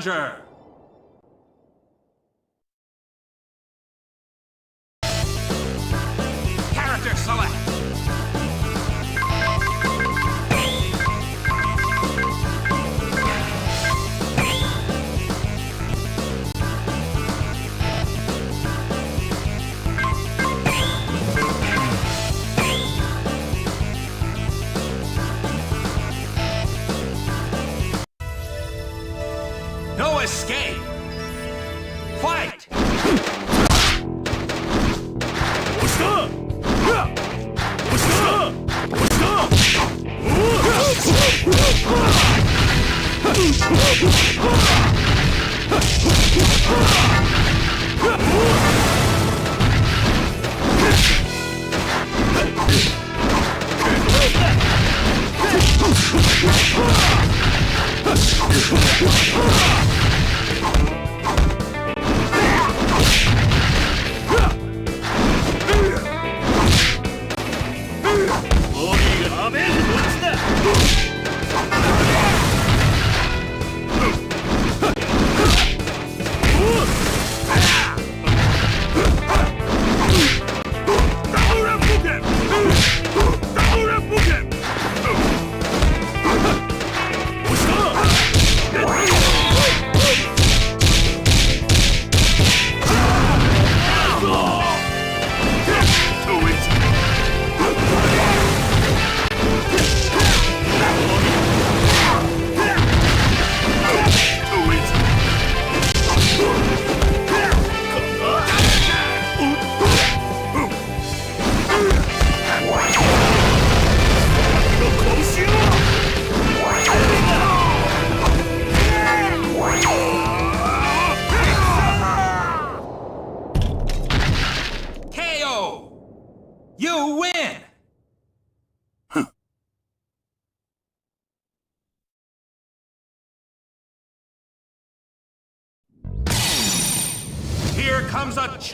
challenger!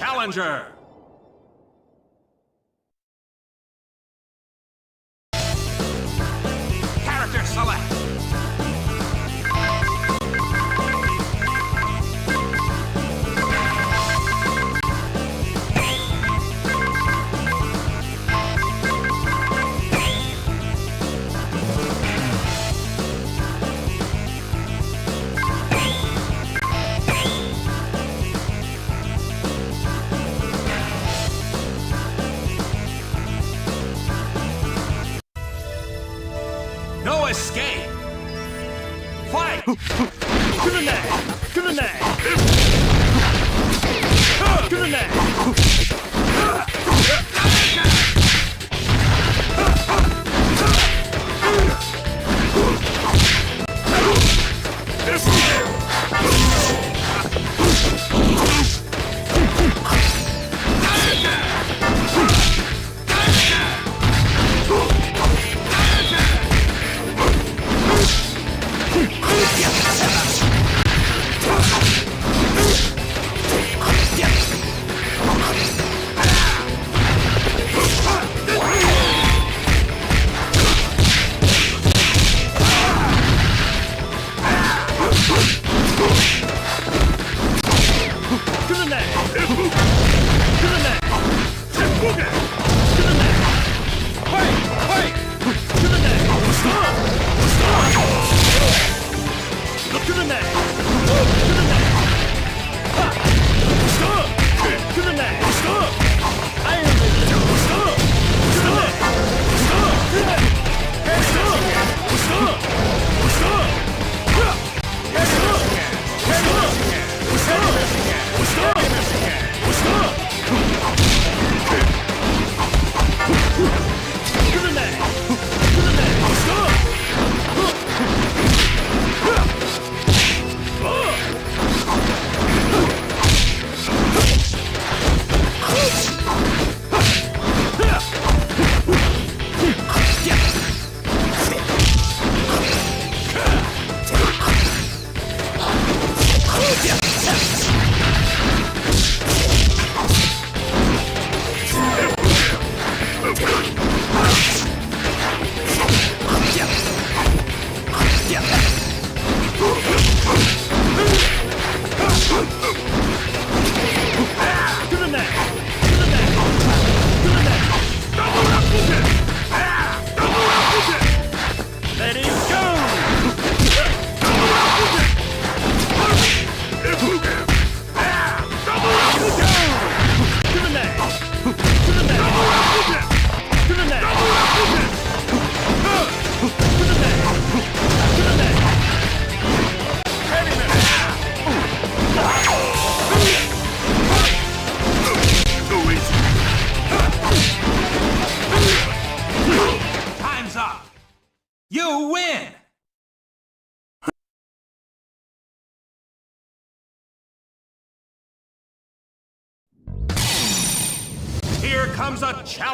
Challenger!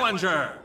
Challenger!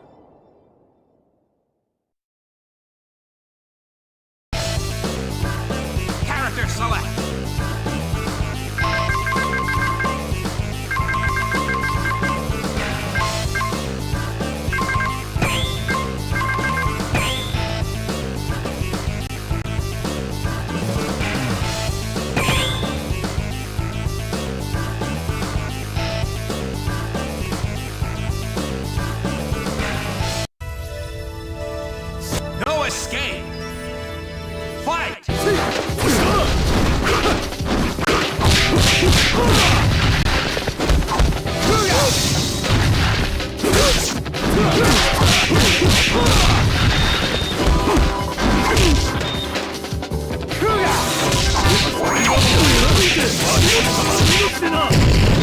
Character select! No escape! Fight! もう終わりかい Here comes a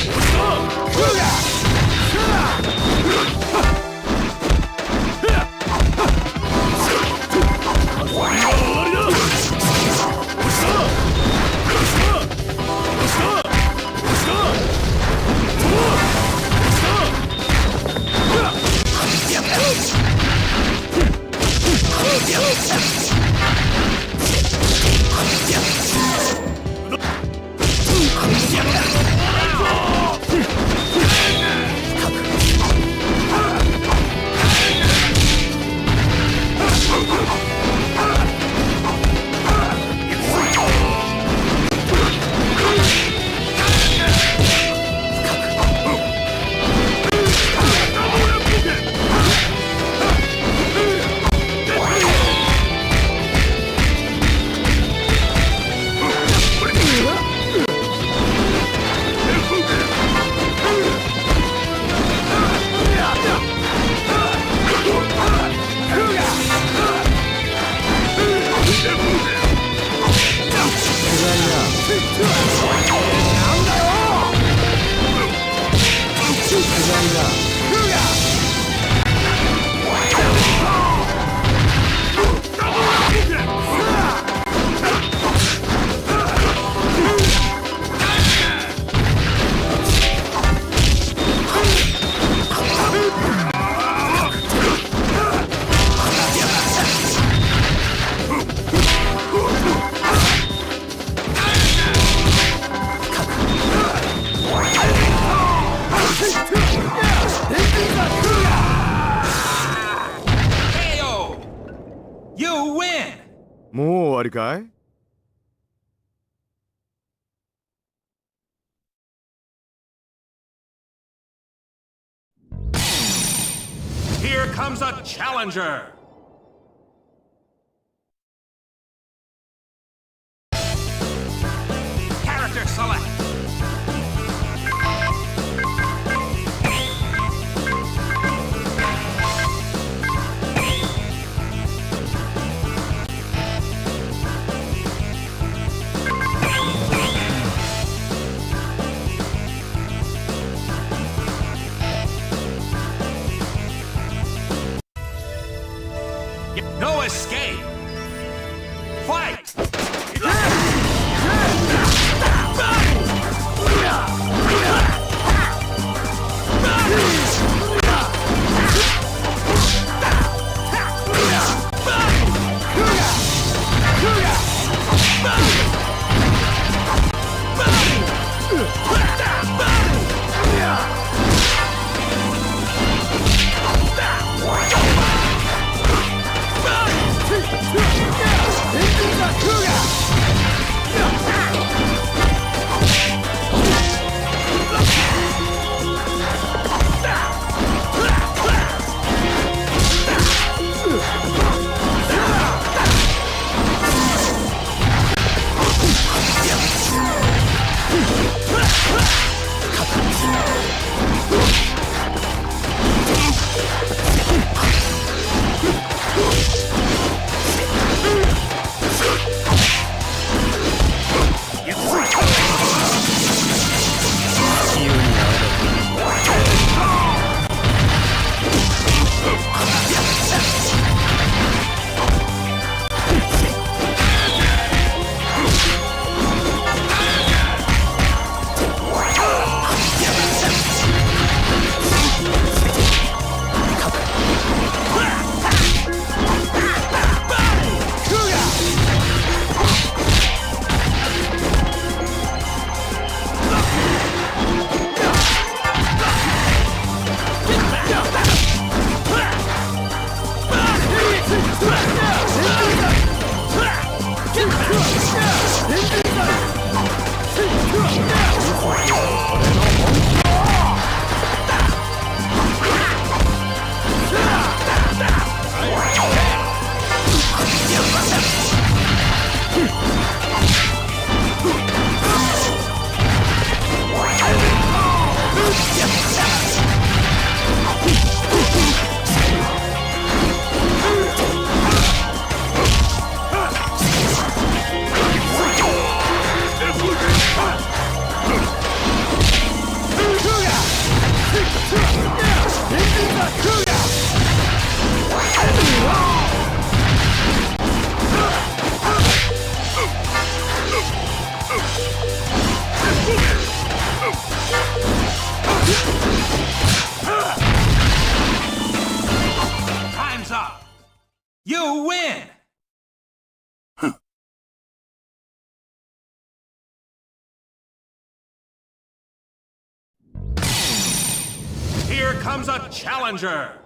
challenger! Character select! No escape! Fight! Challenger.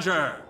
Challenger!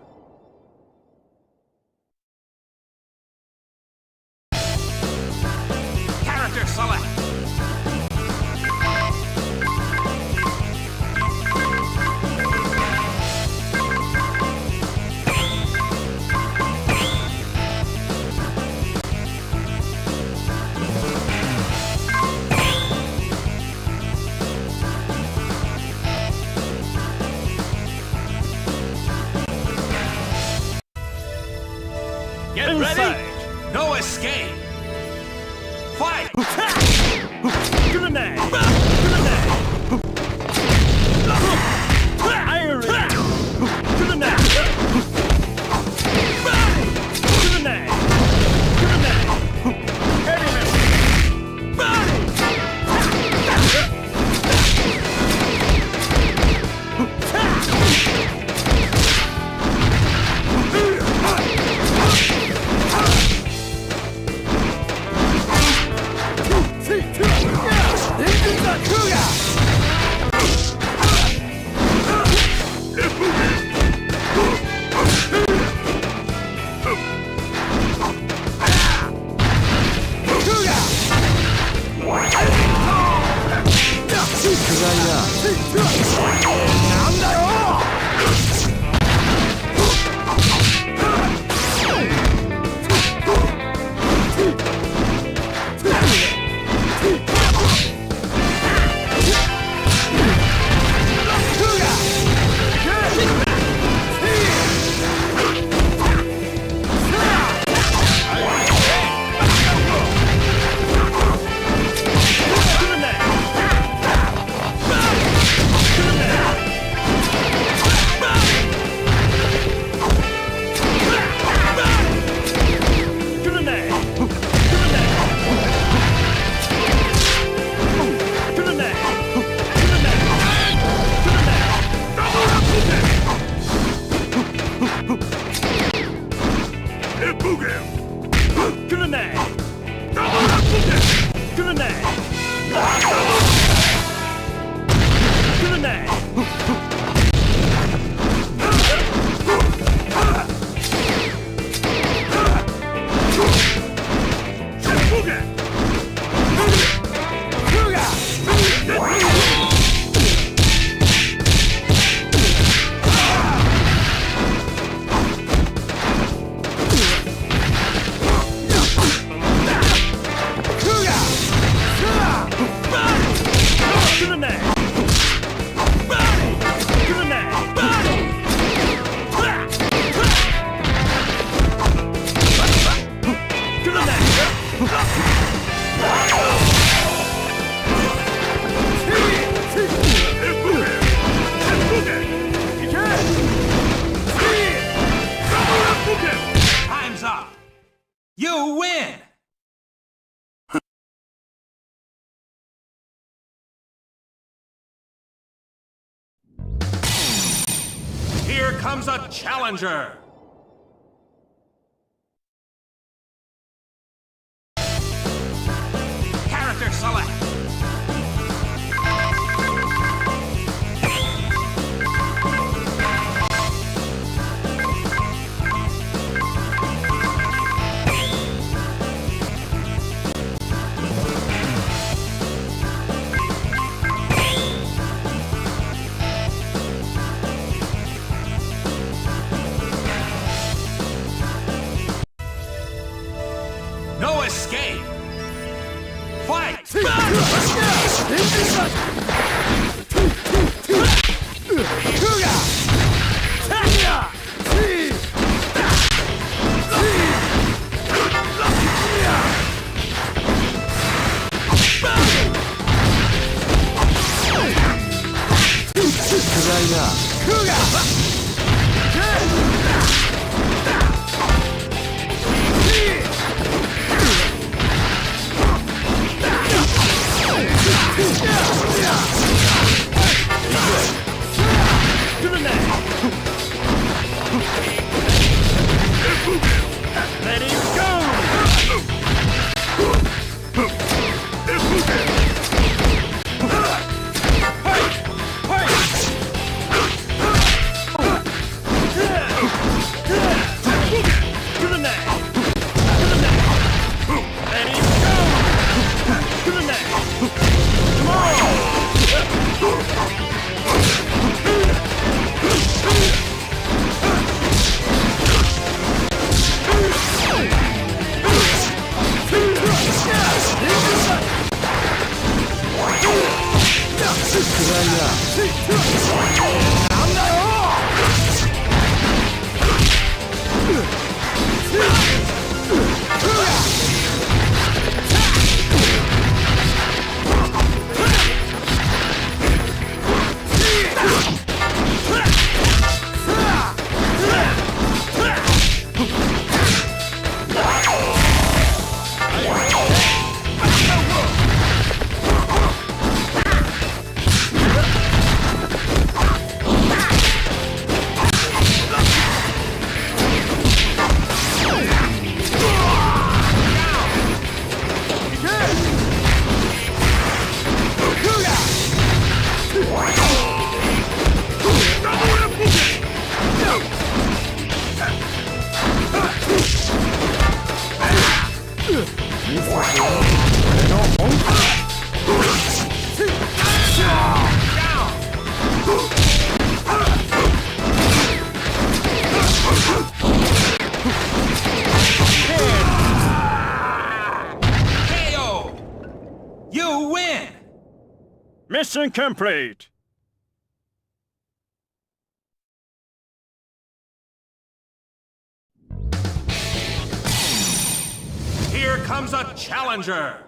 Challenger! Complete! Here comes a challenger!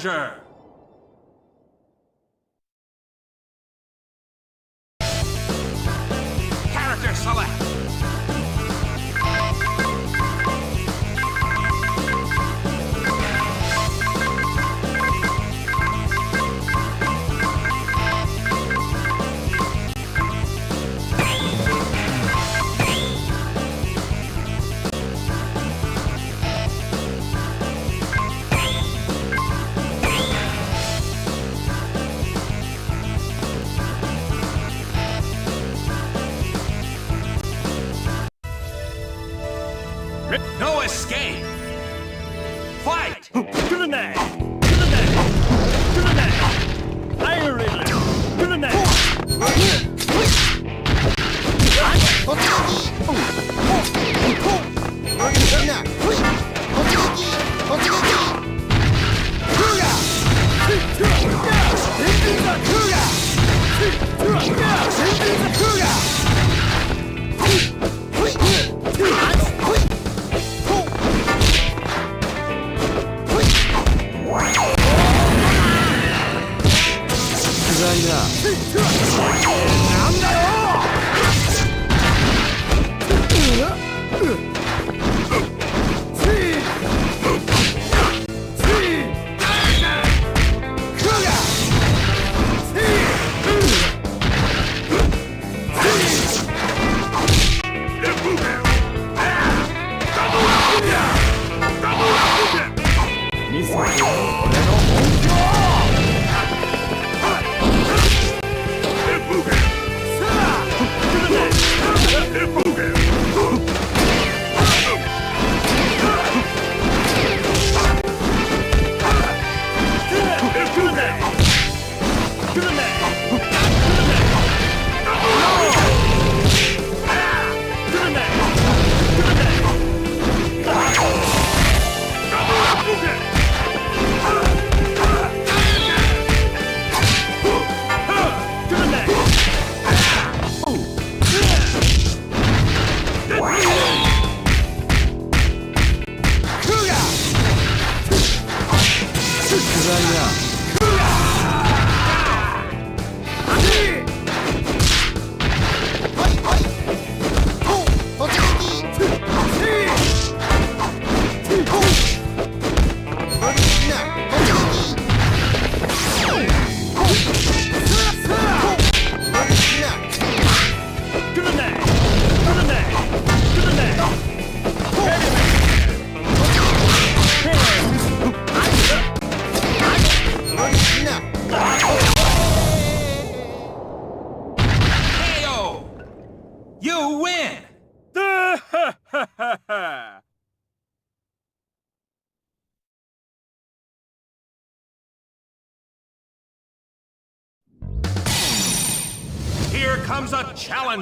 Challenger!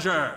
Challenger!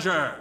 Challenger.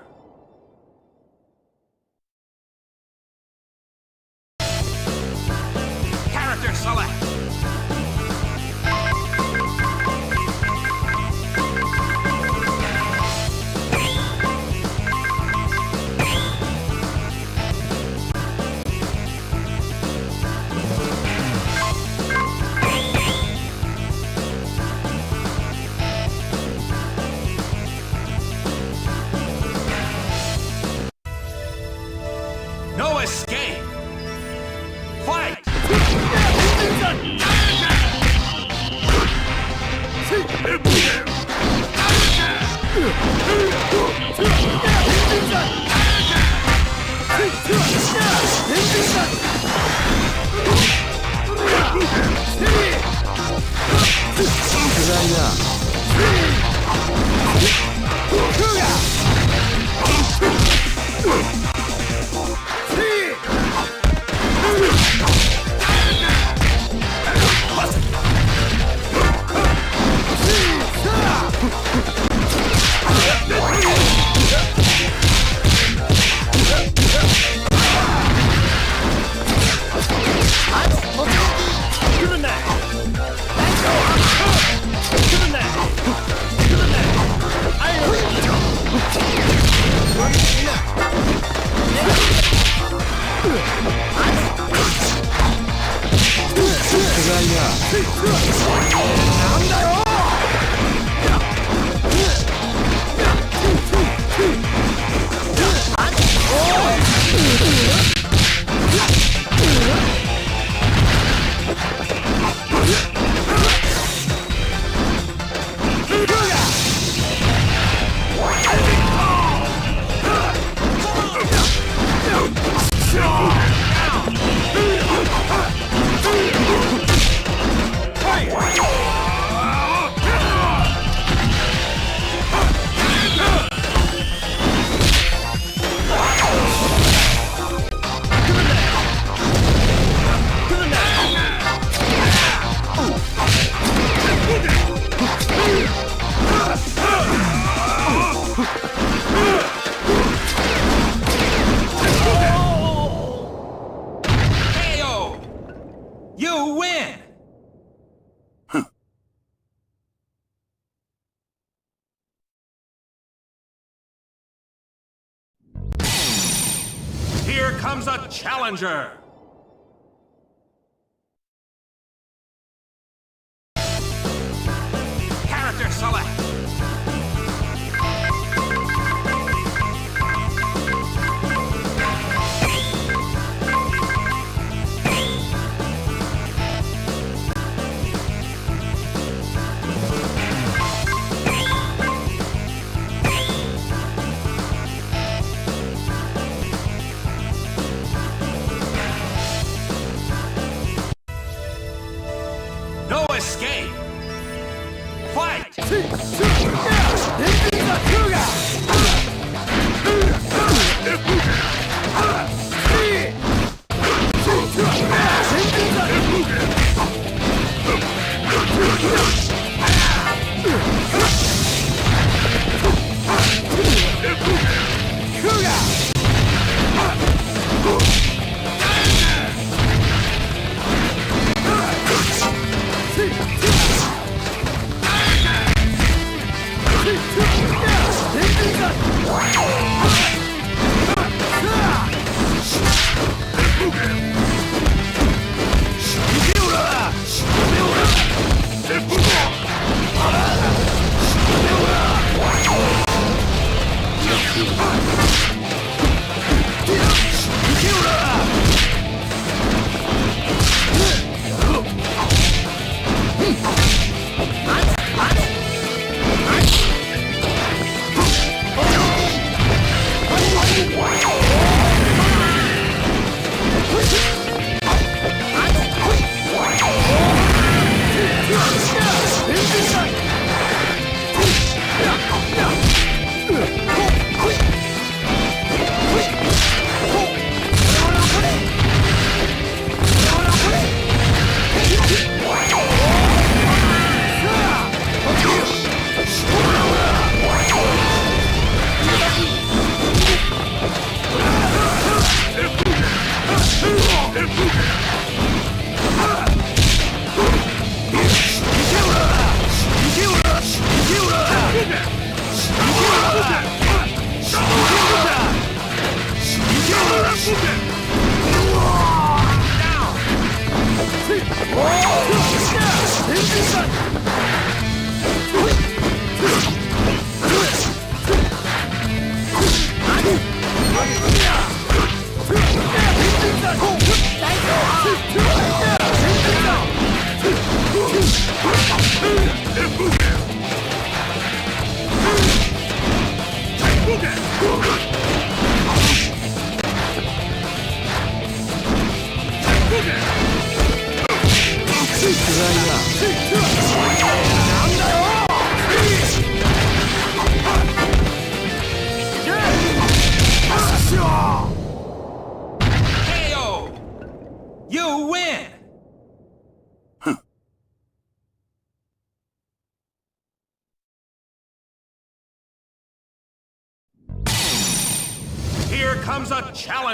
Challenger.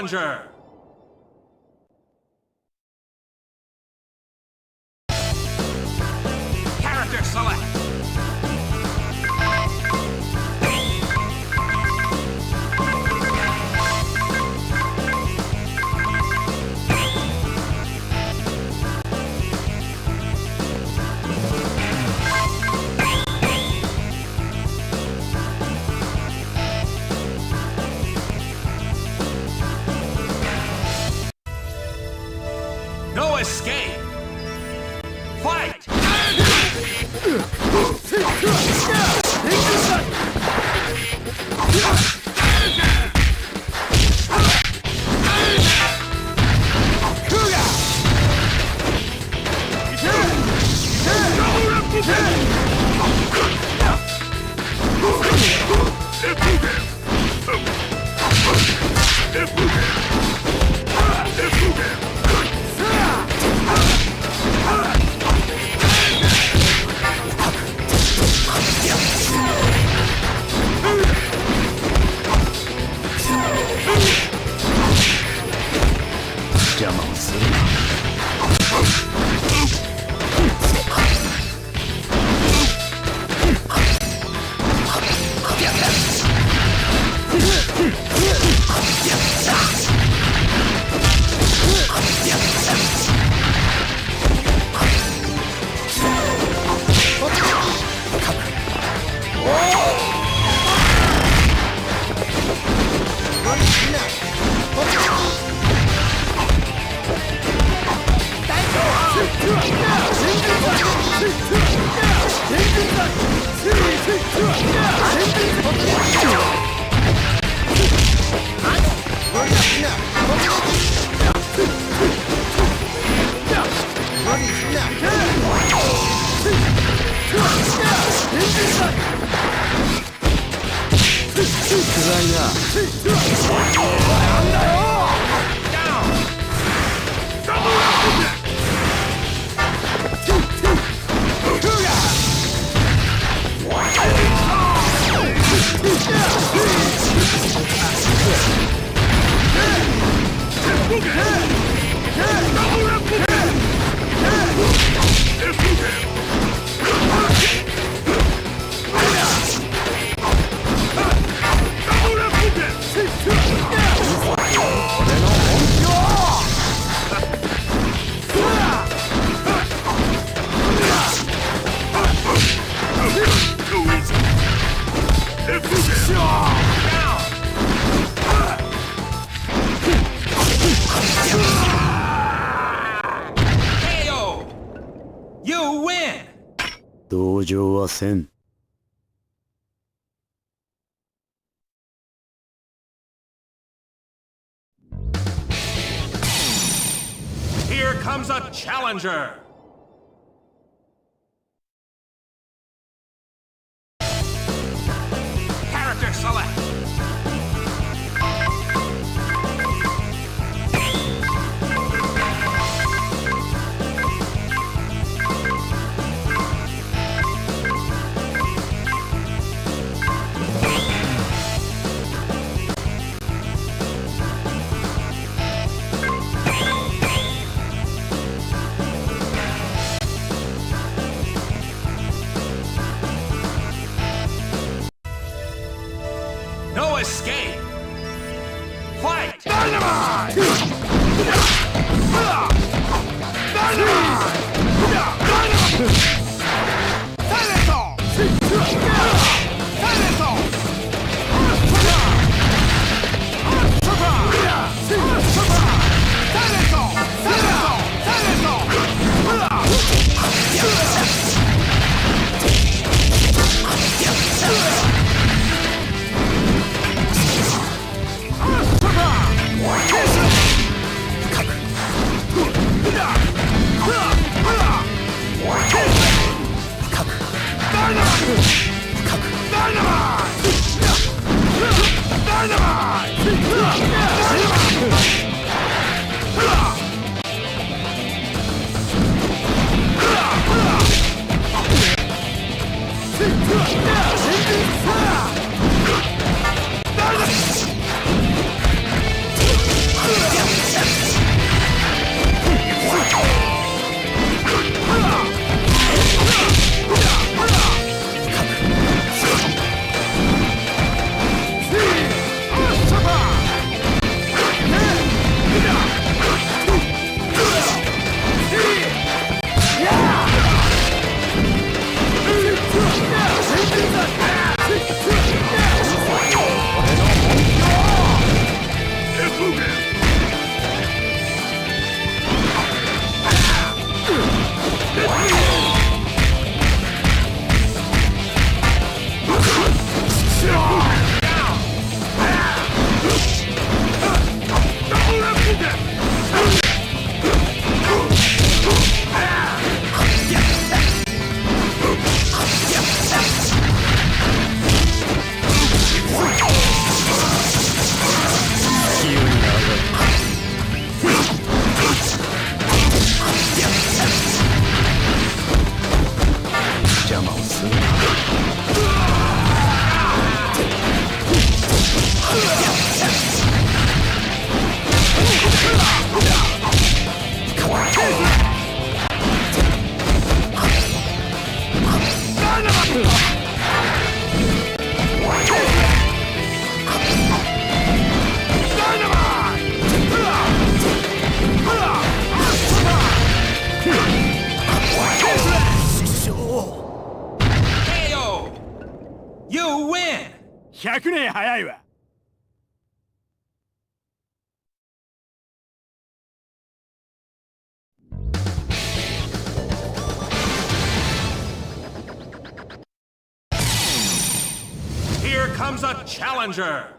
Challenger. sin Here comes a challenger! Challenger!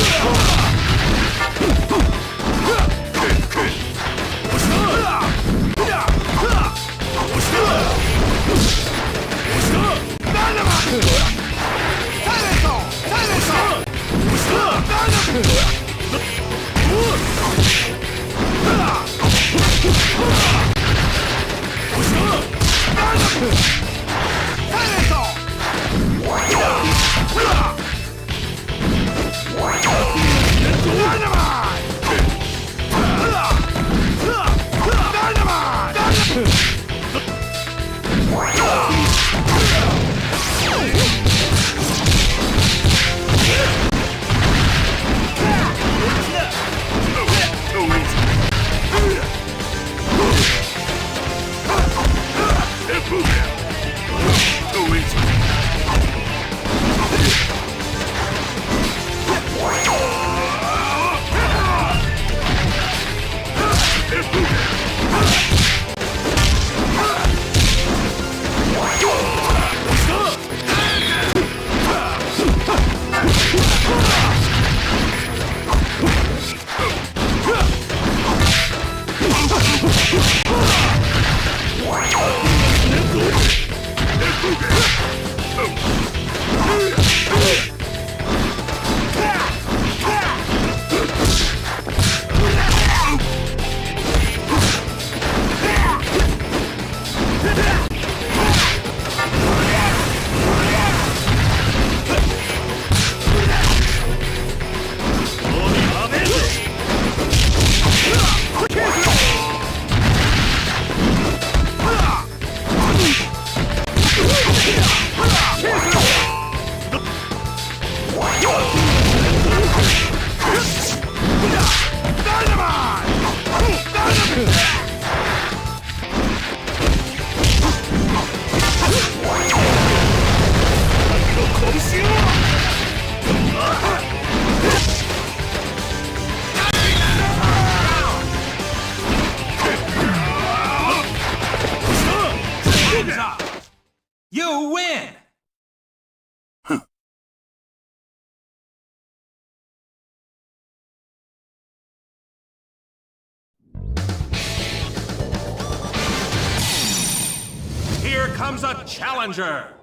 Oh. Challenger.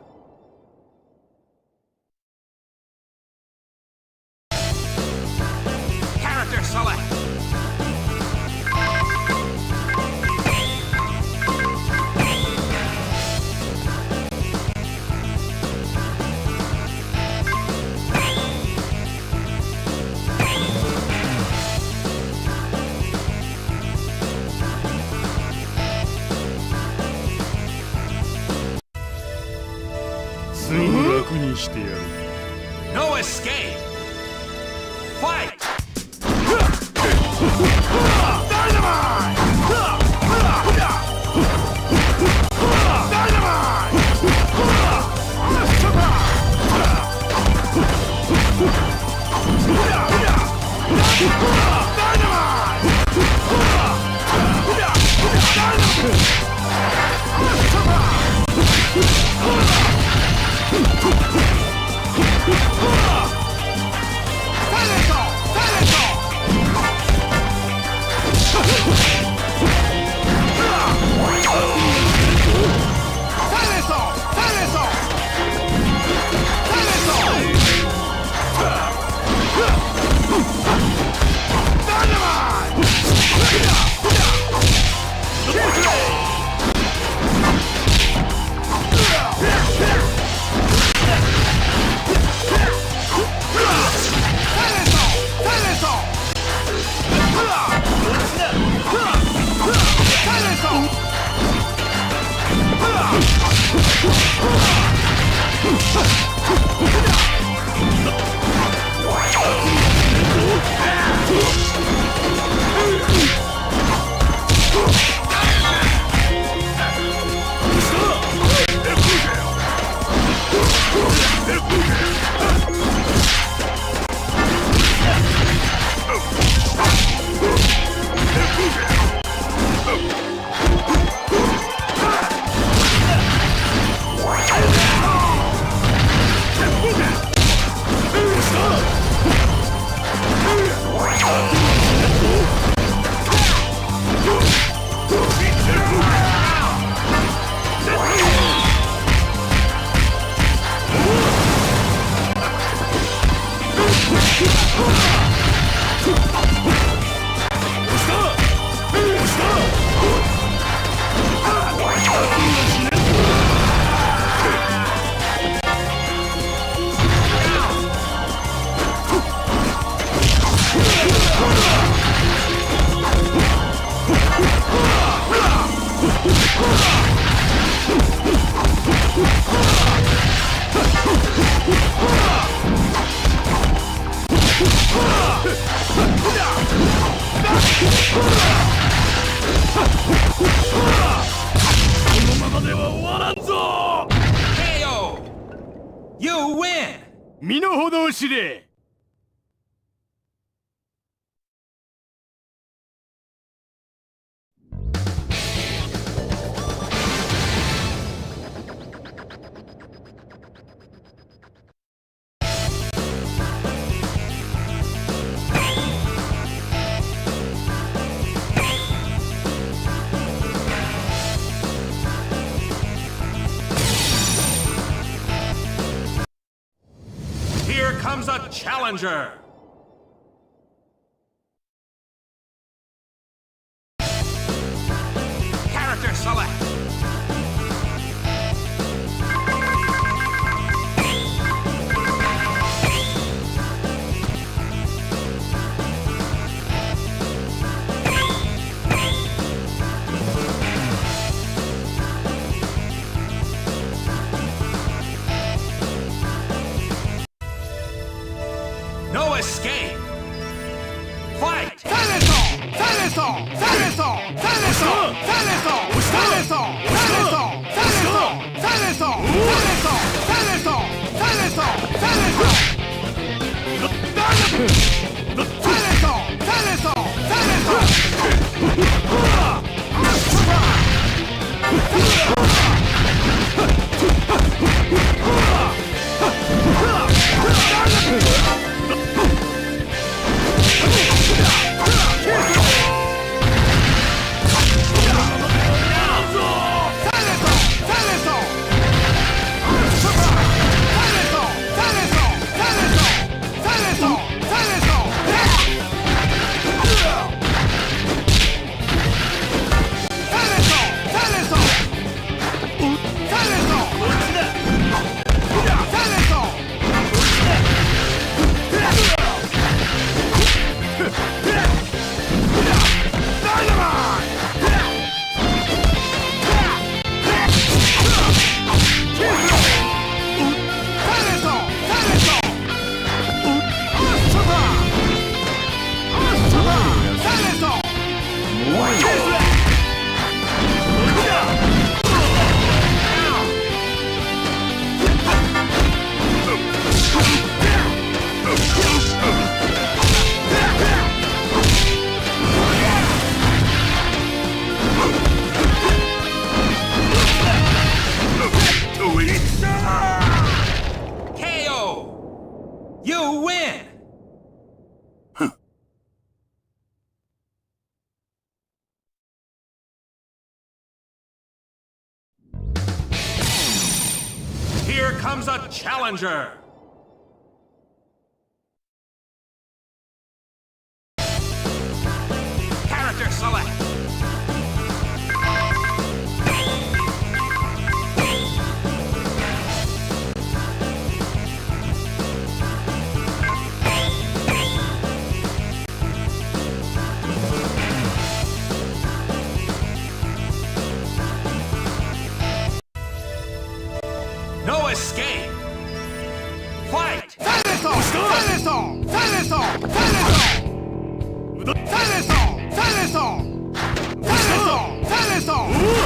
Challenger. Challenger! Silence all! Silence all! Silence all!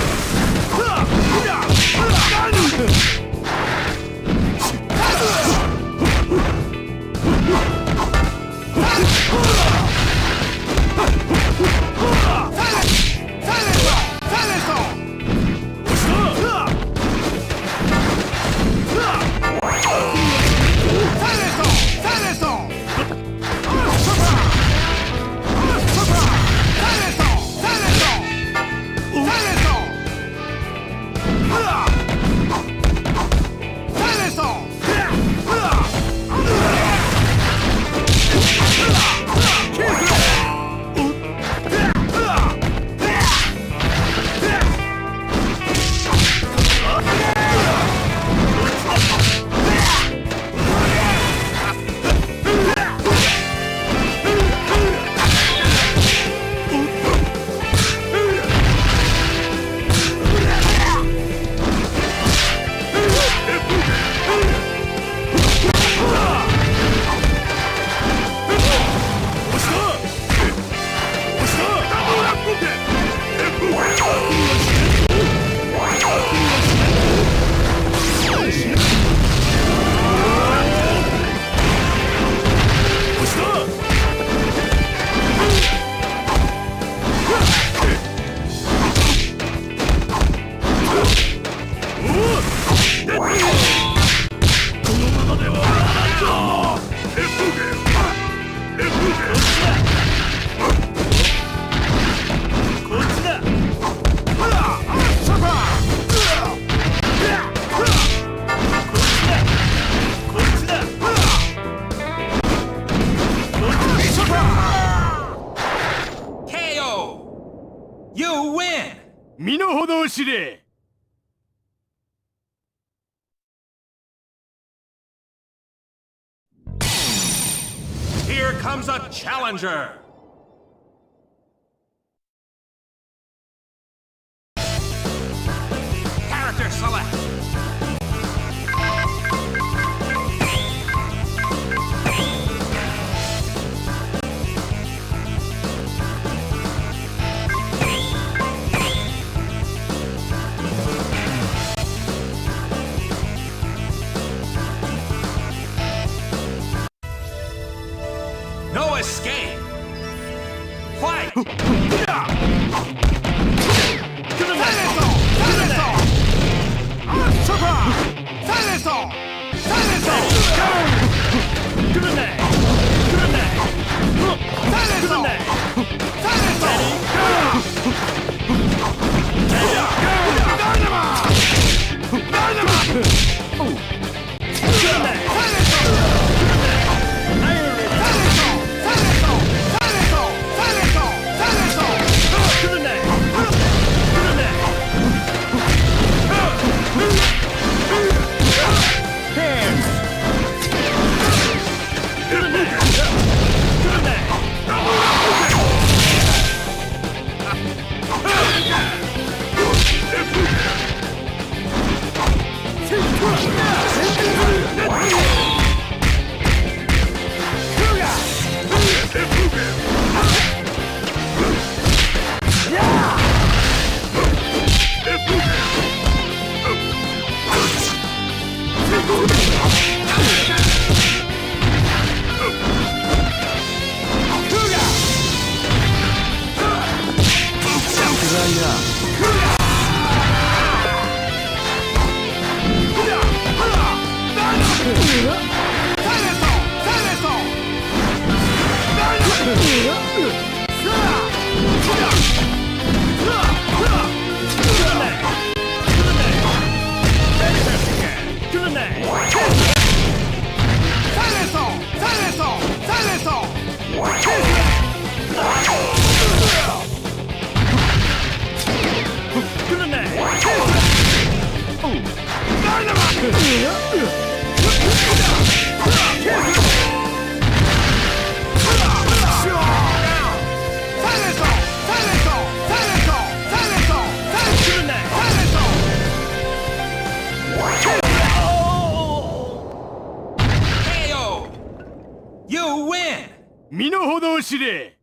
しれ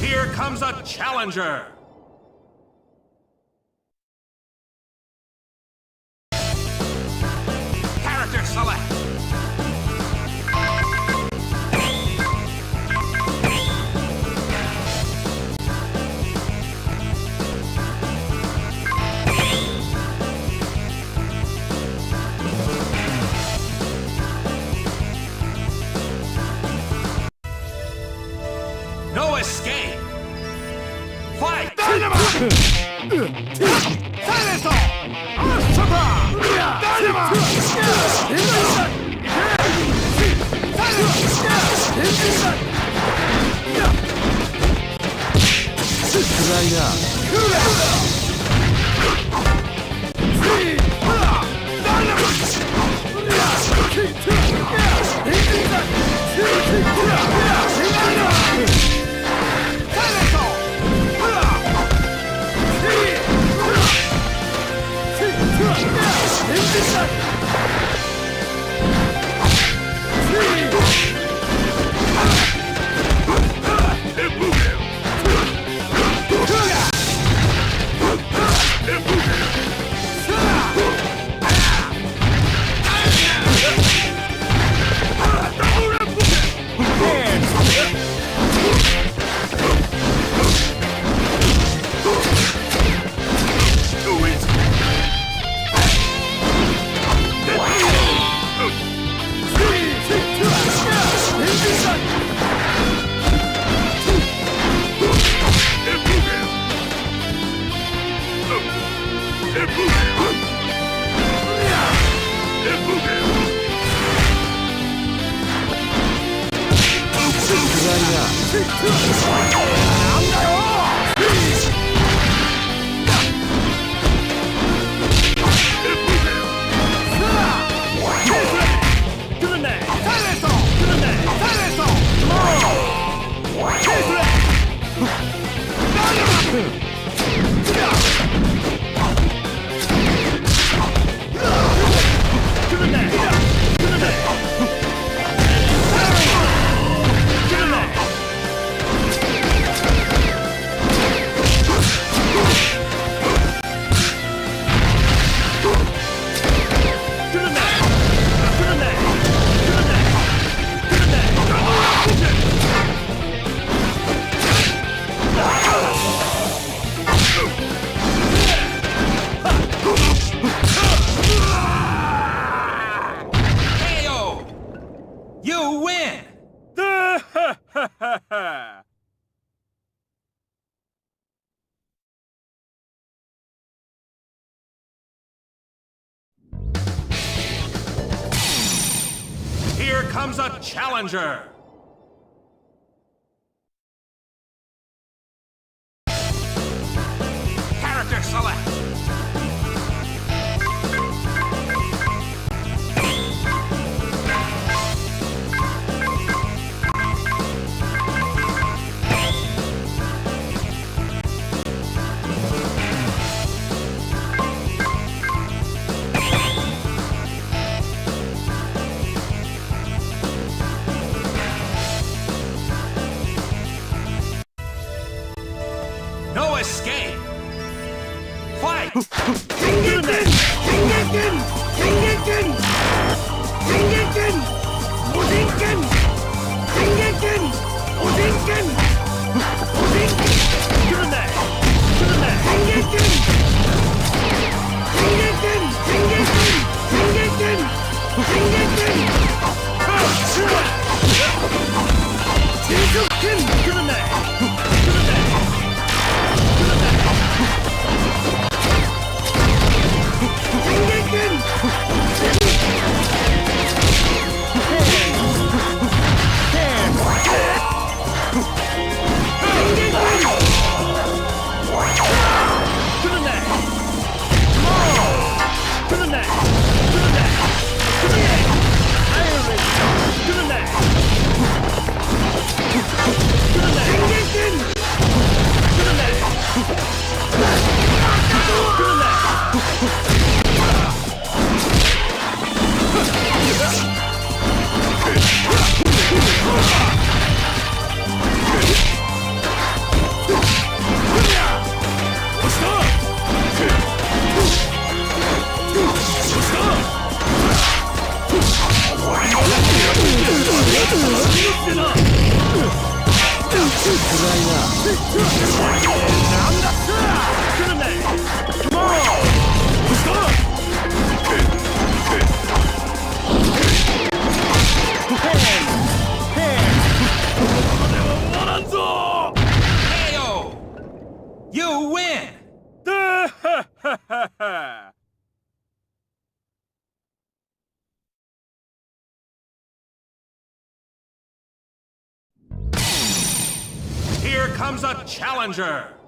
！Here comes a challenger! Challenger! Challenger!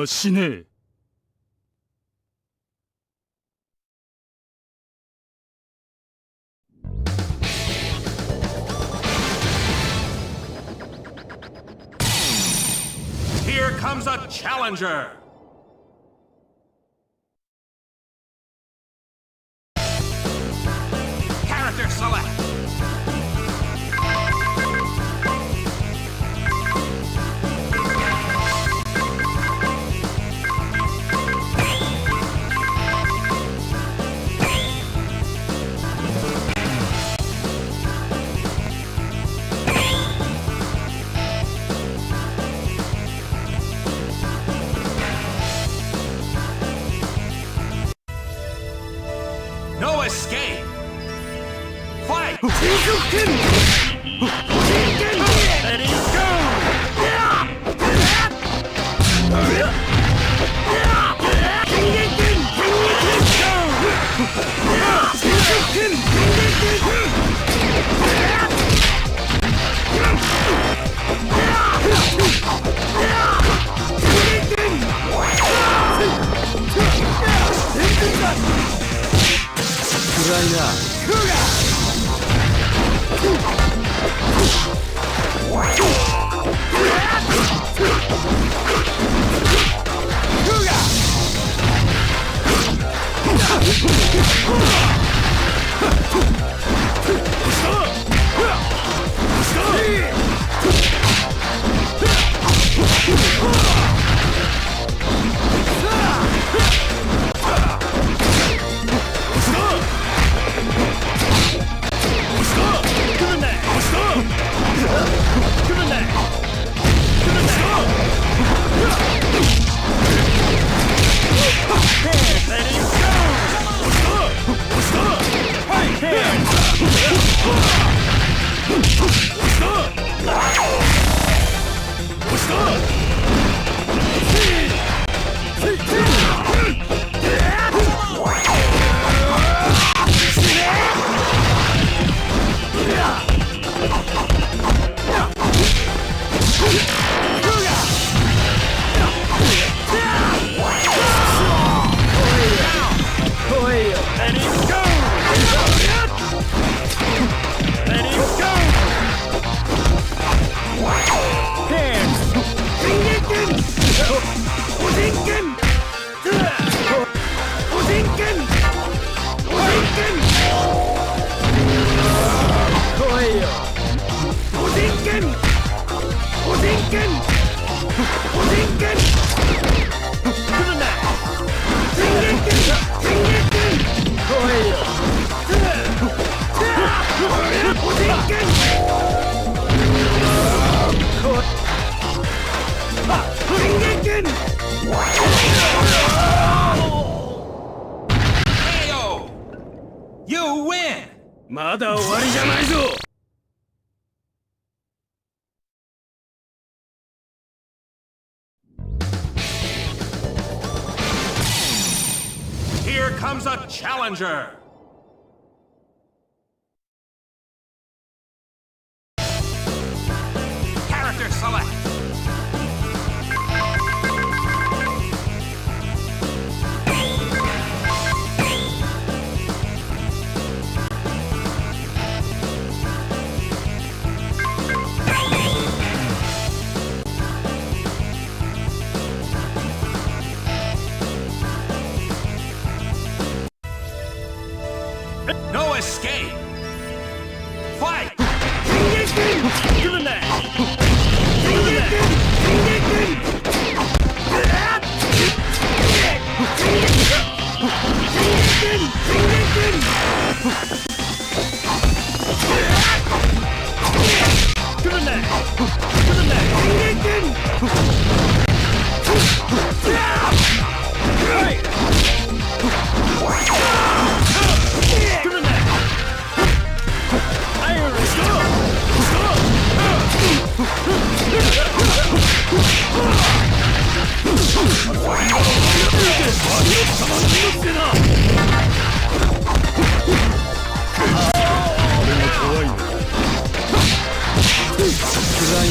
そのまま死ねえ Here comes a challenger!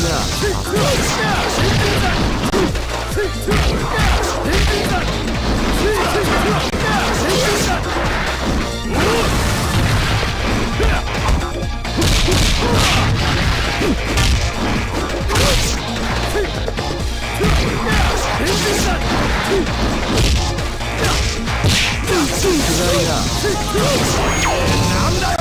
な。んだよ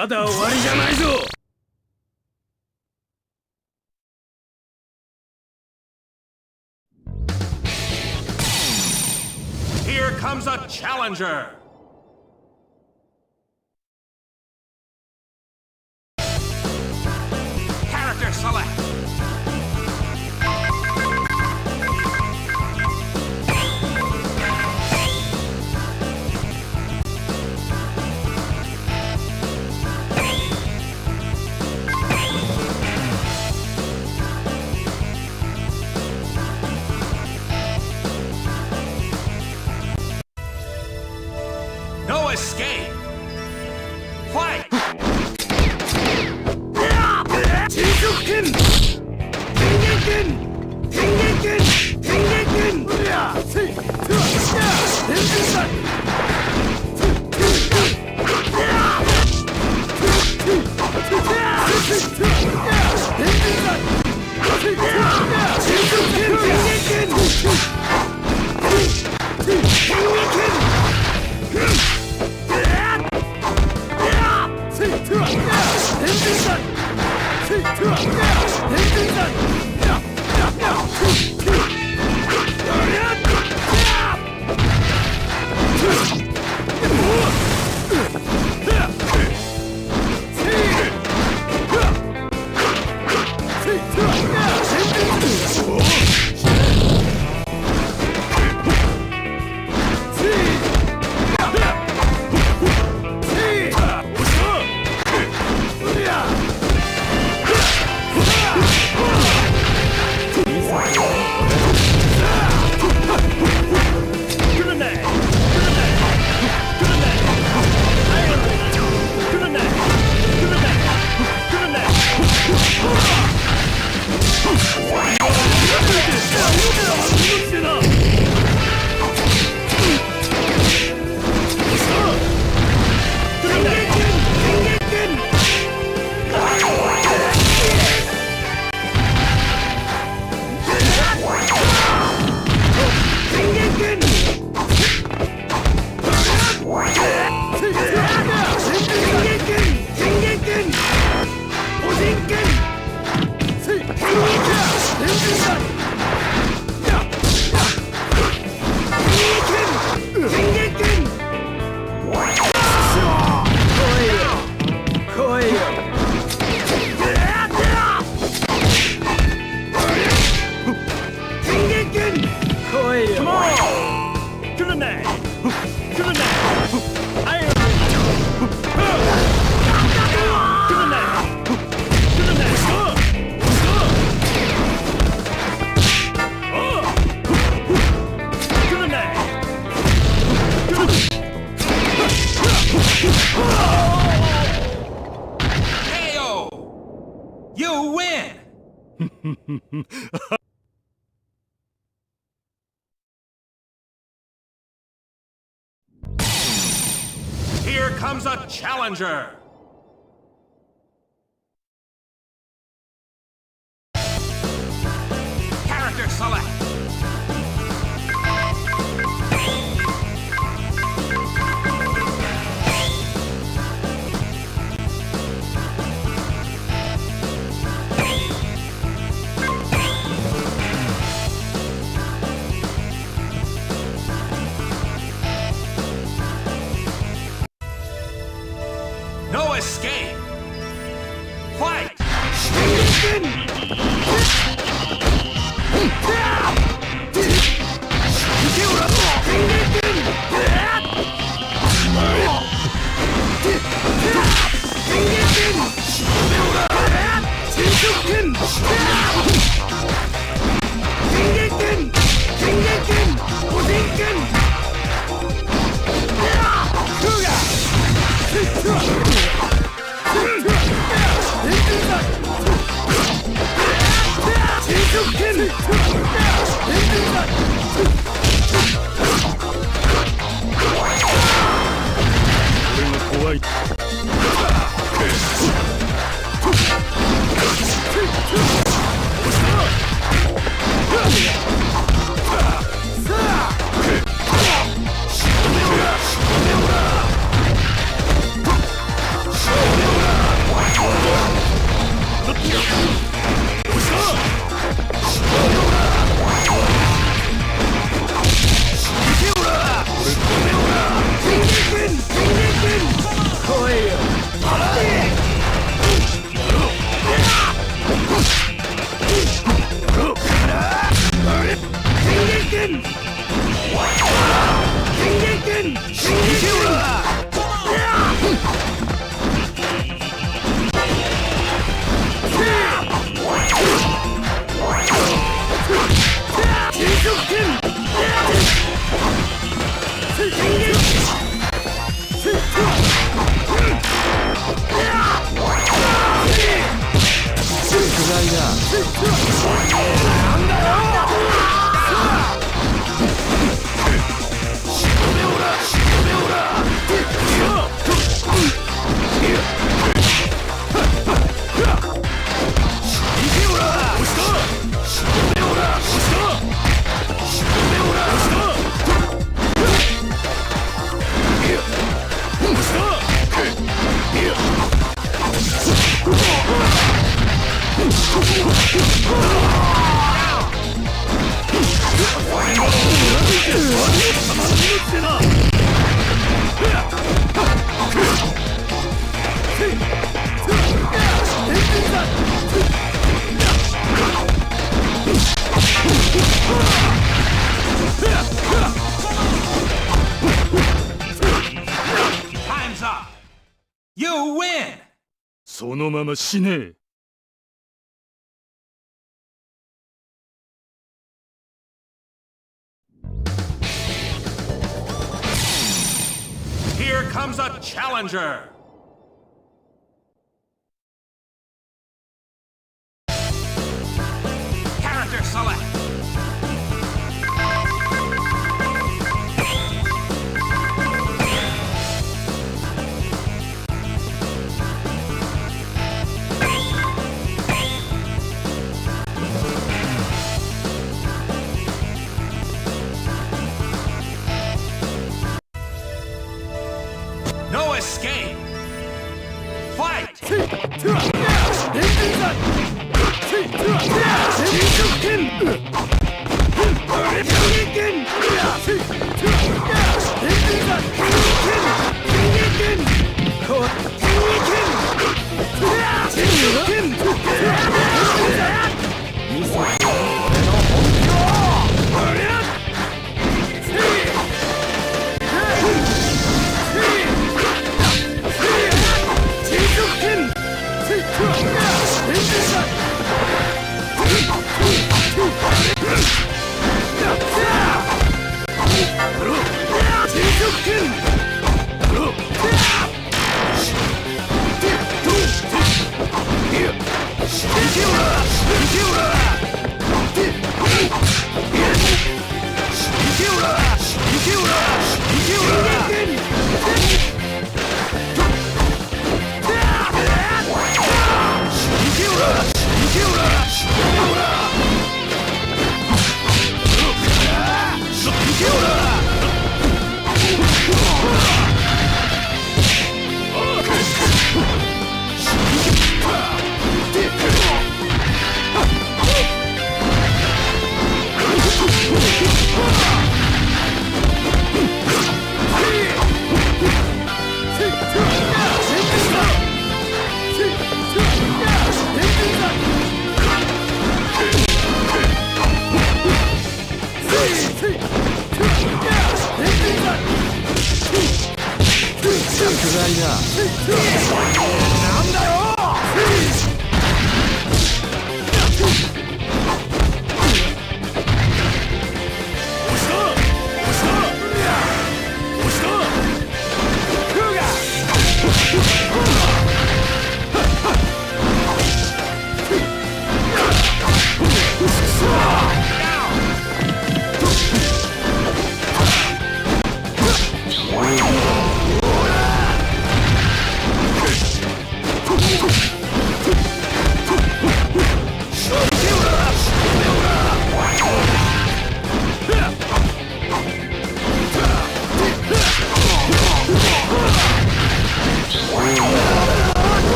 まだ終わりじゃないぞ Here comes a challenger! まま死ね。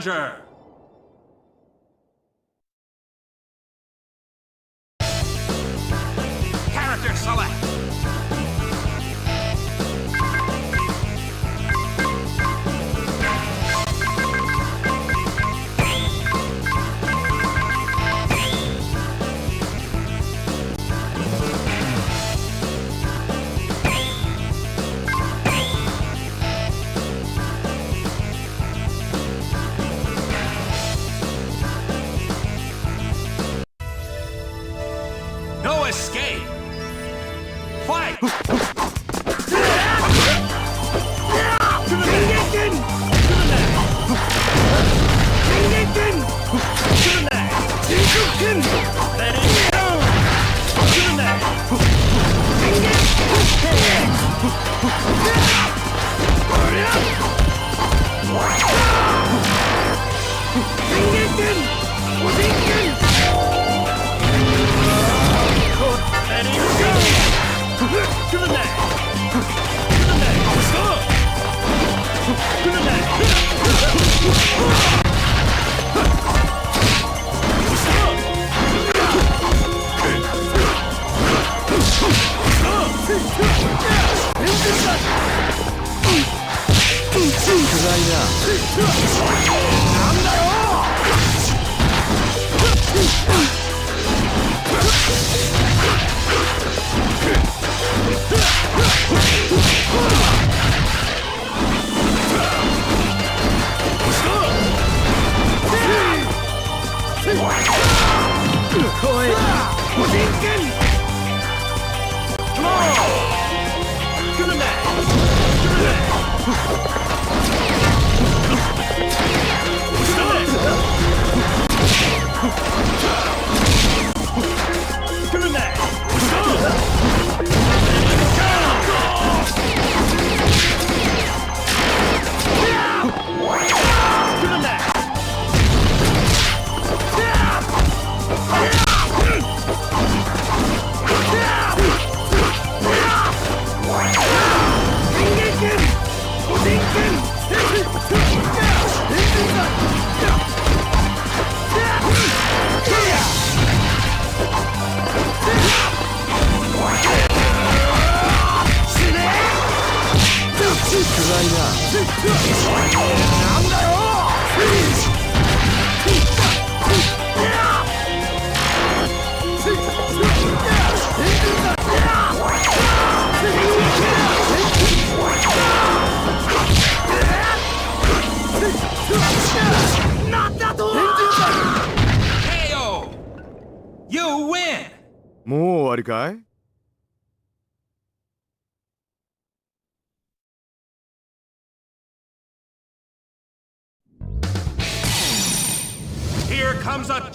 Challenger!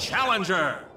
Challenger!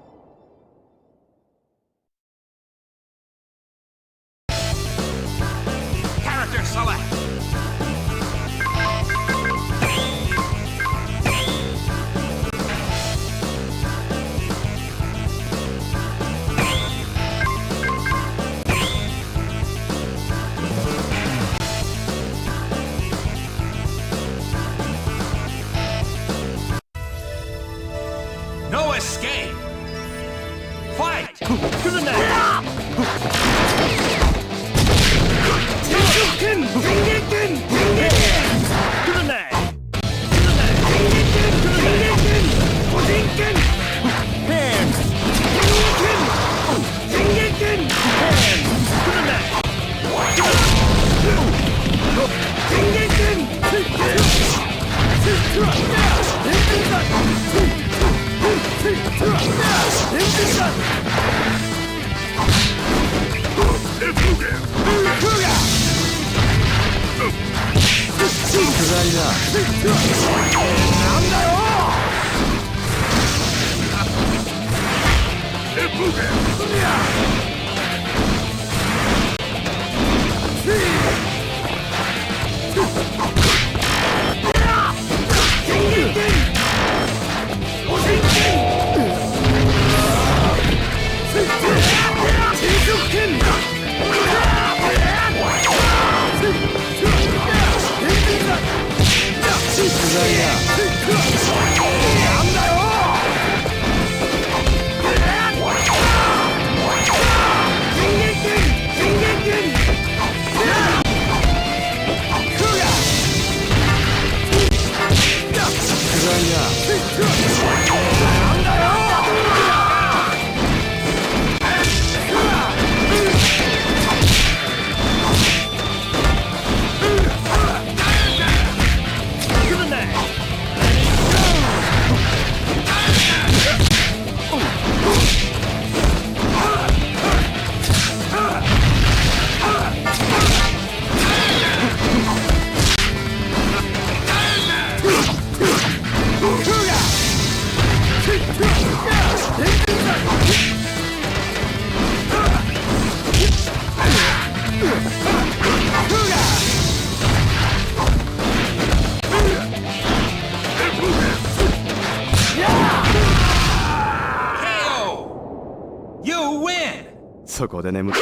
そこで眠っ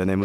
でね、向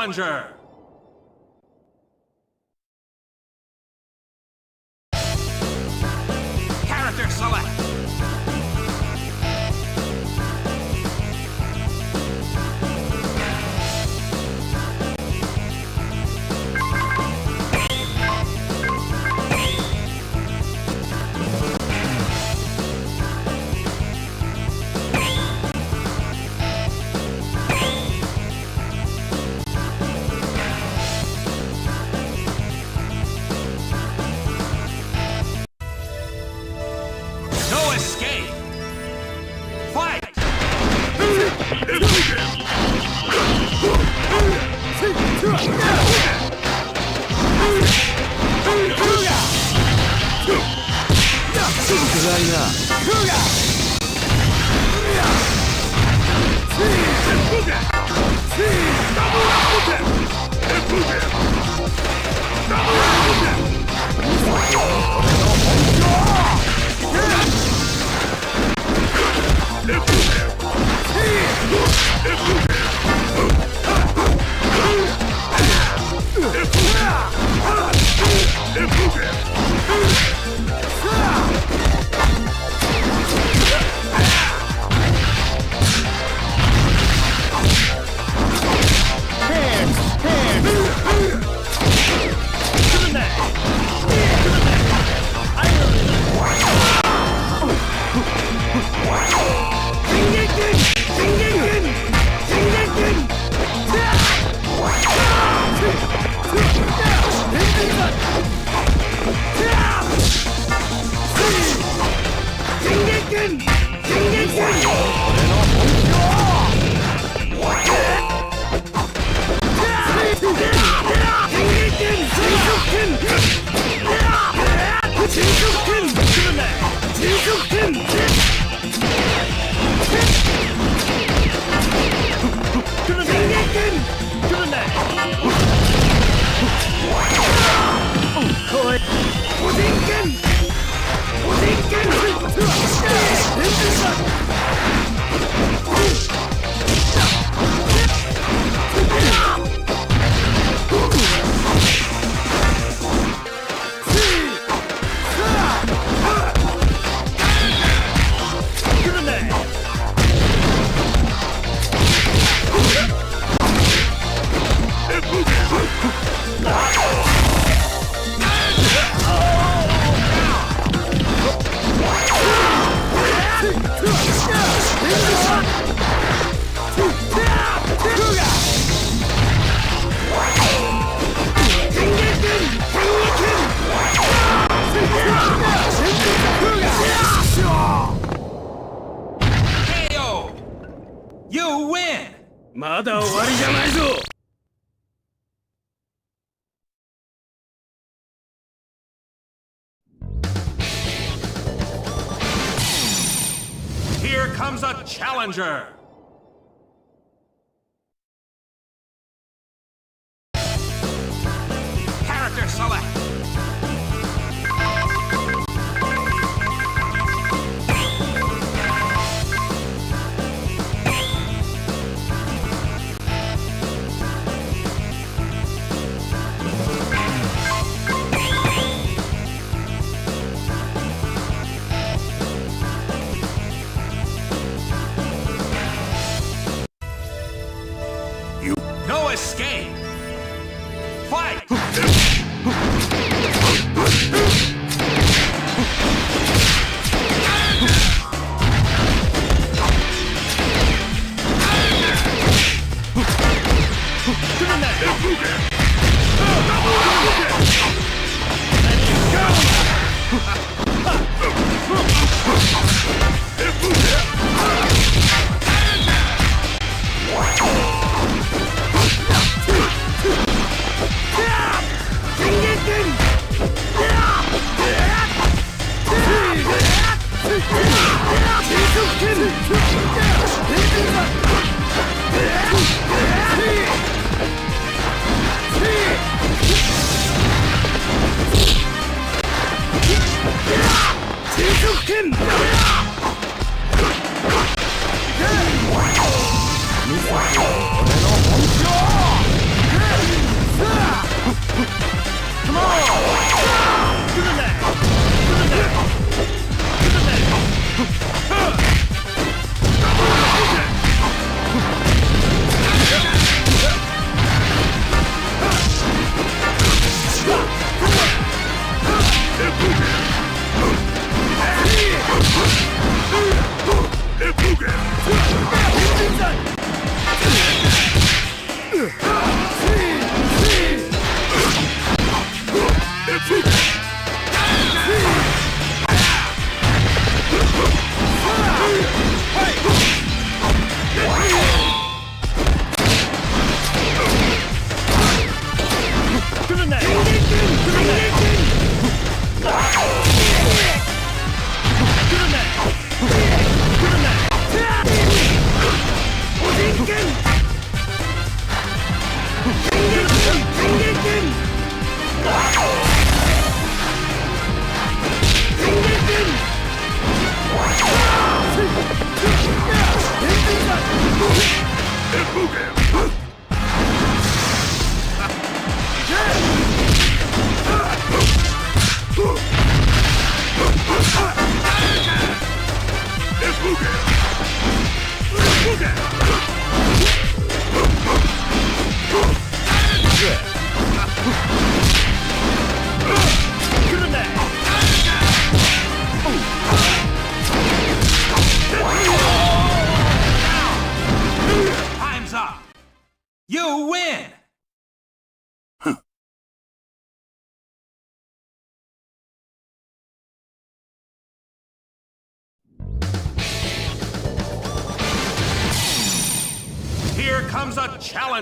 challenger.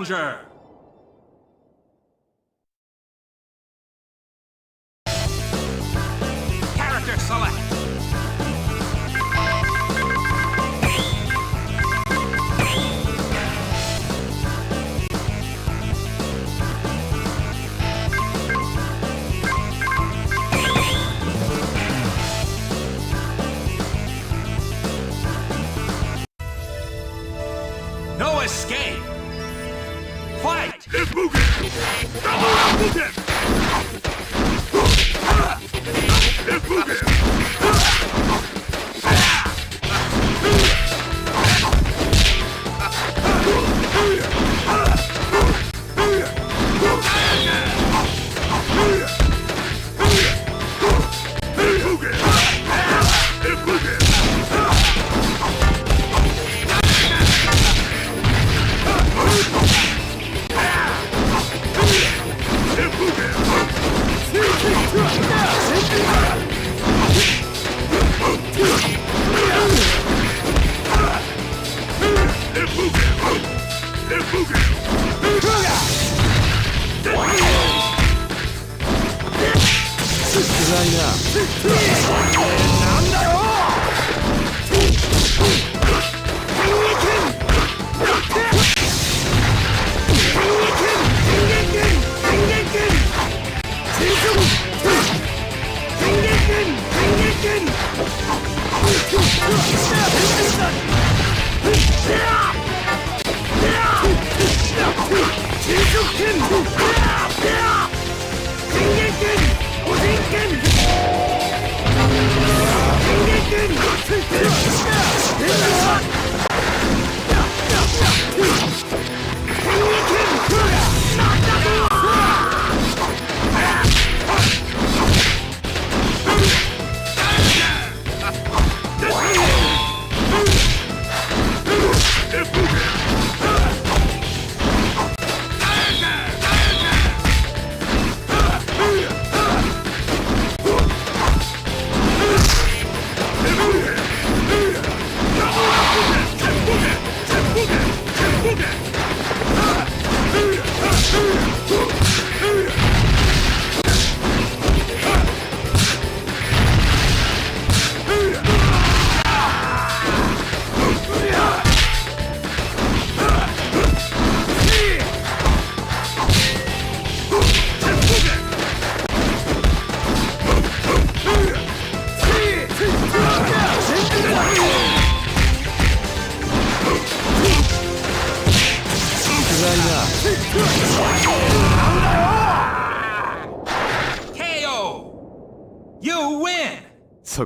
Challenger.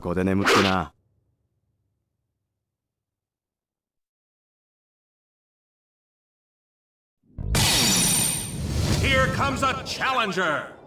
こで眠ってな。Here comes a challenger!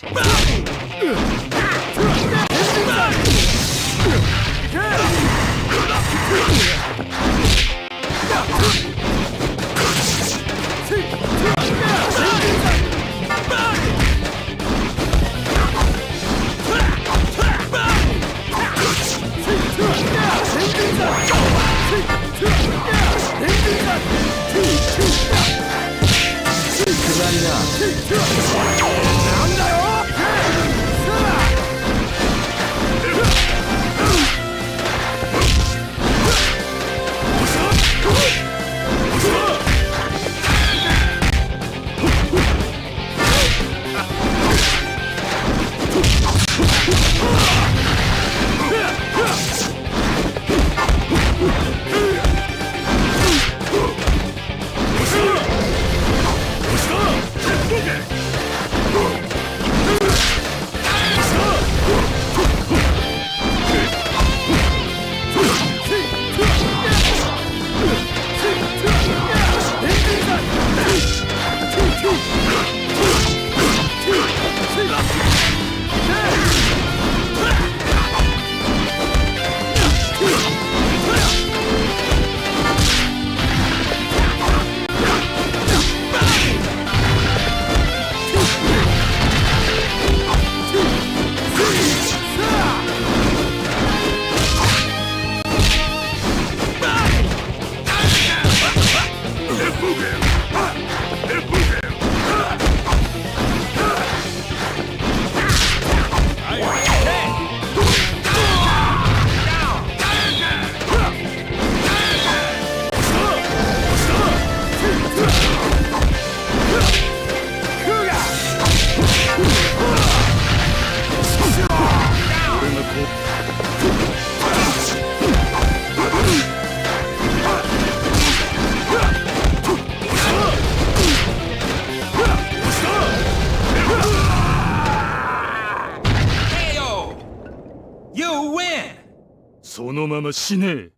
くだりだ死ね。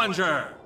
Challenger!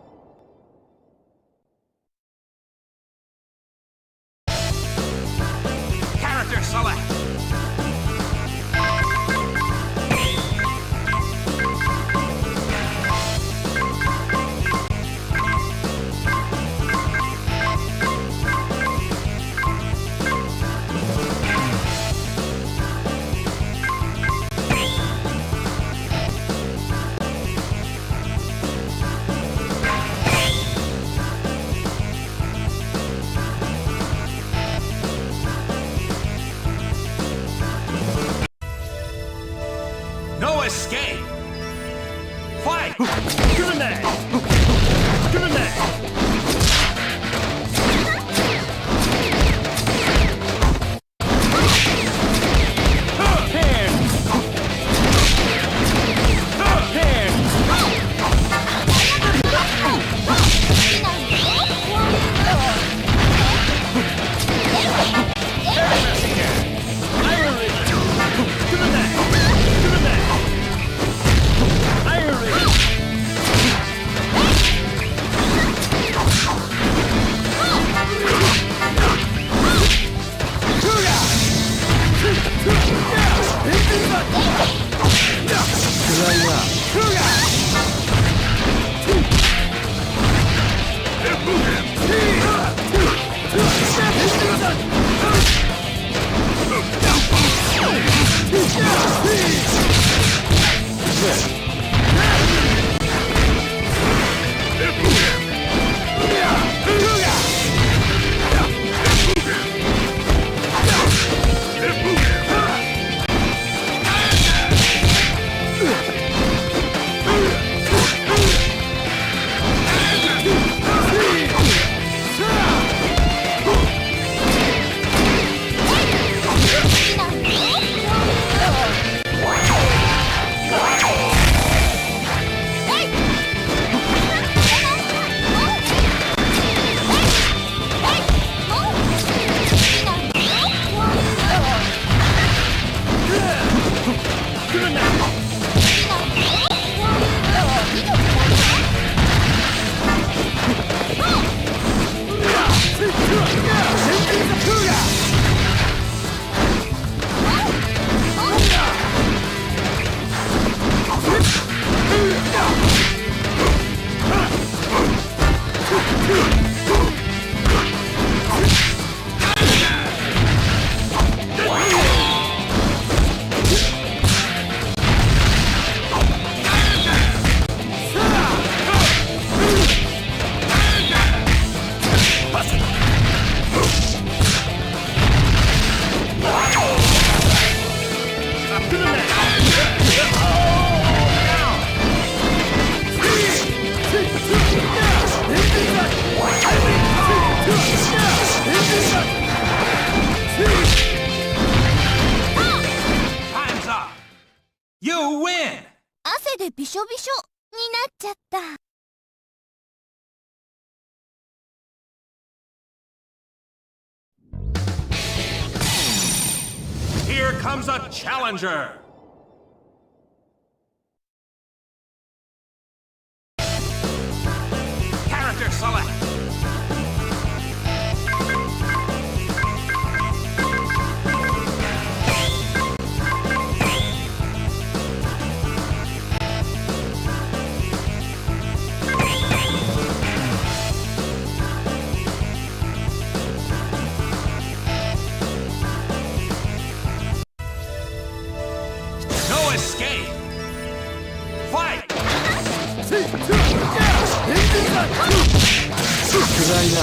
Challenger! Character select! 暗いな。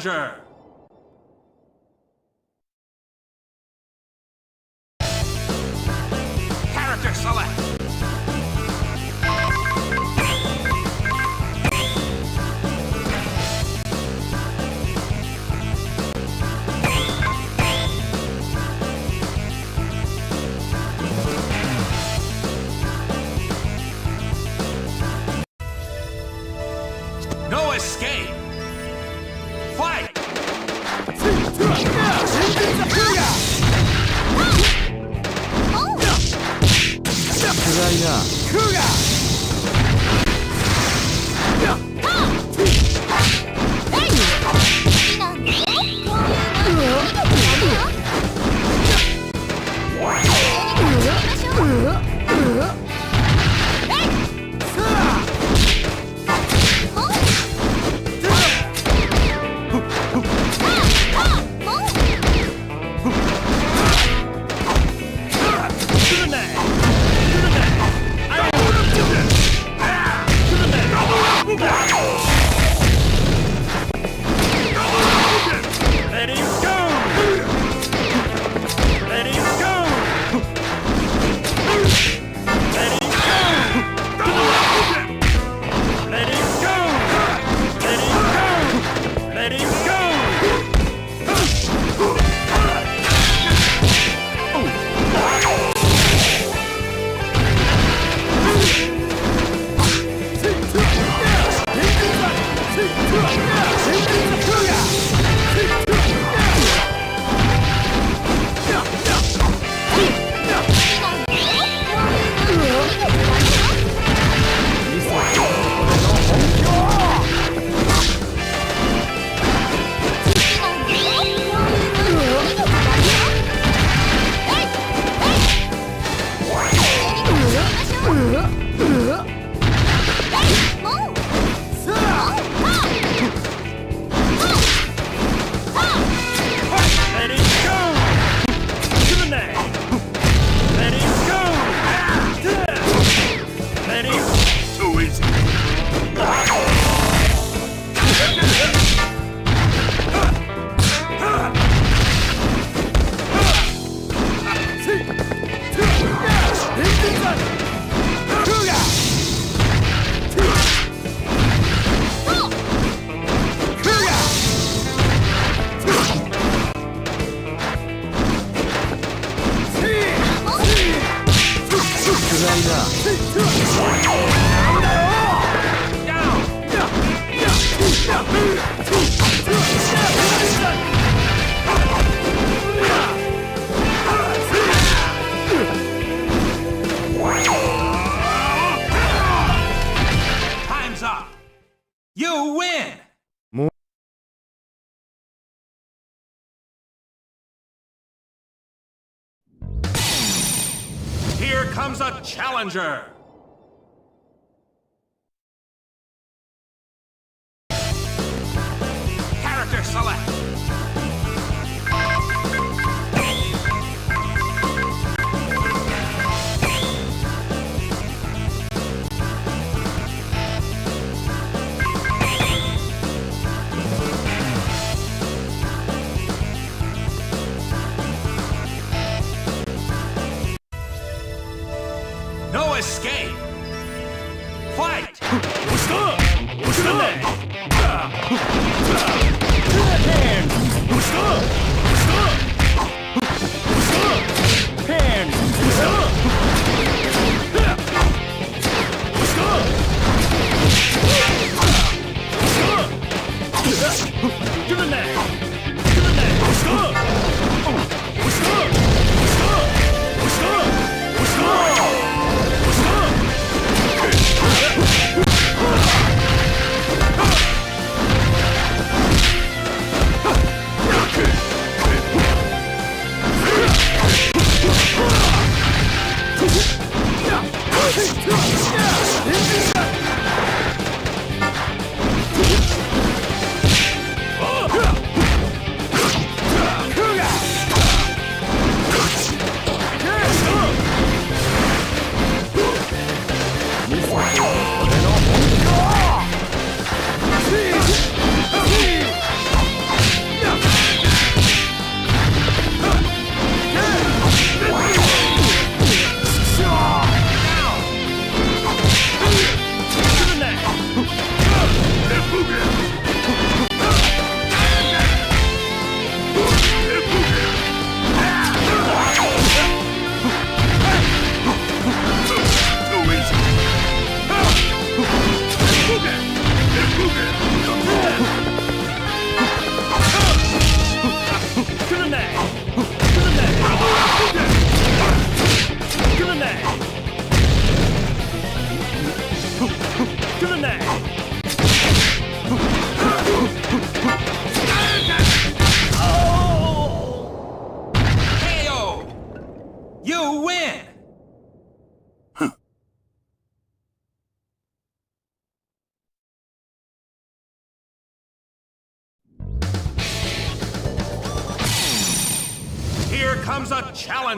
Challenger! Challenger.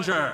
Challenger.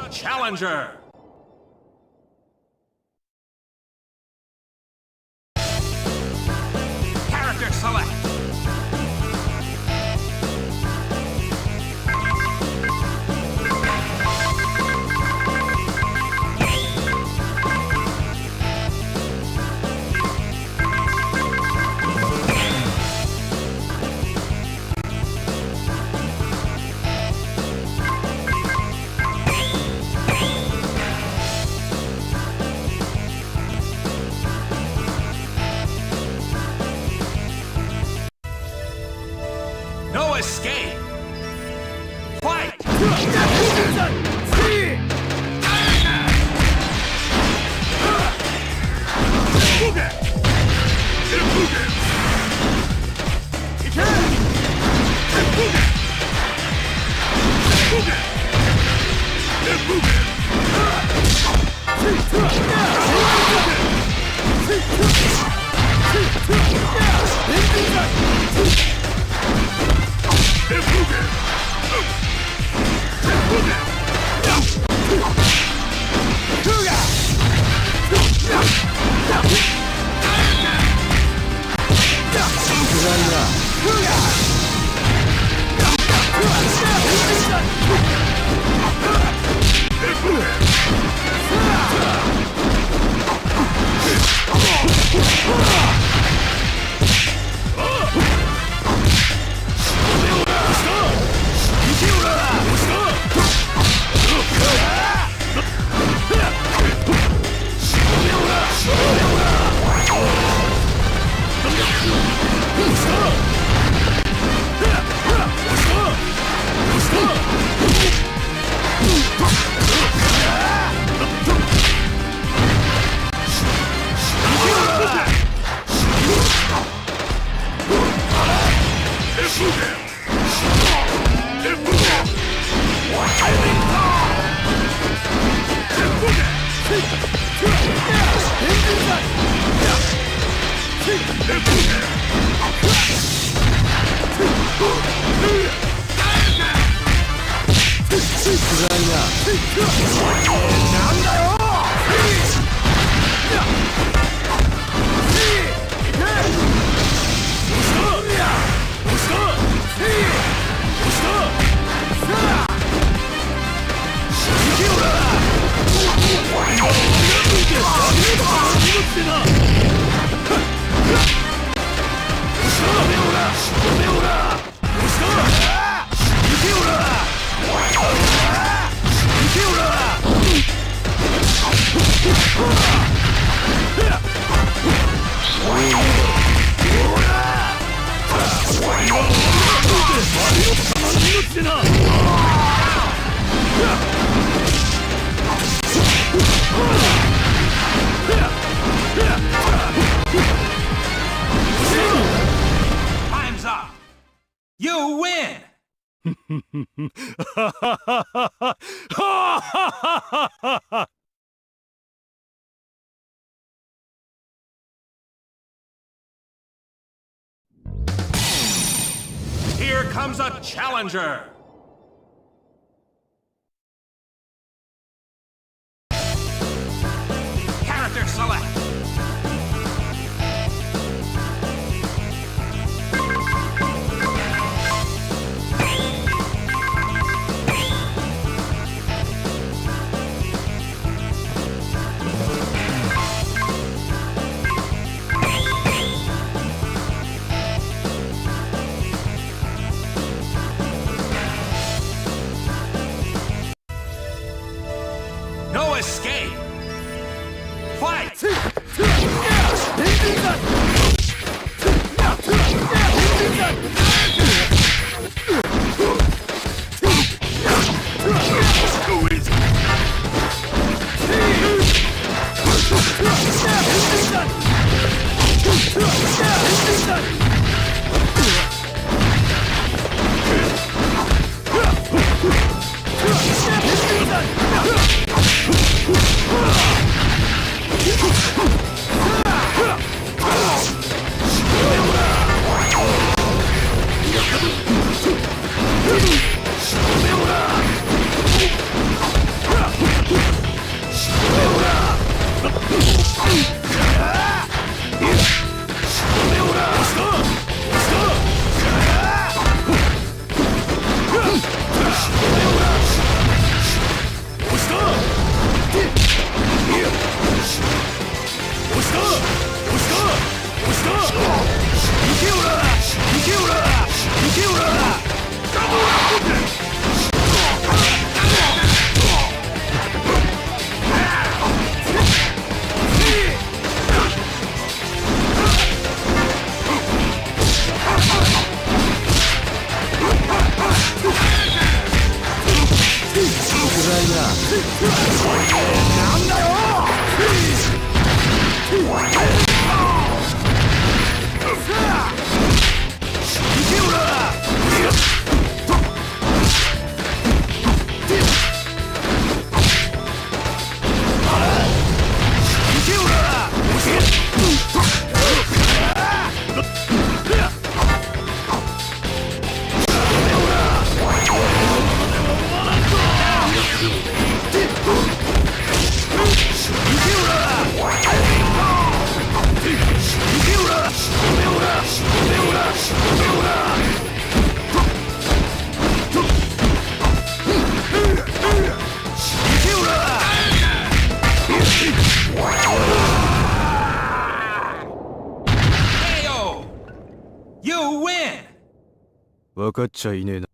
A challenger! かっちゃいねえな。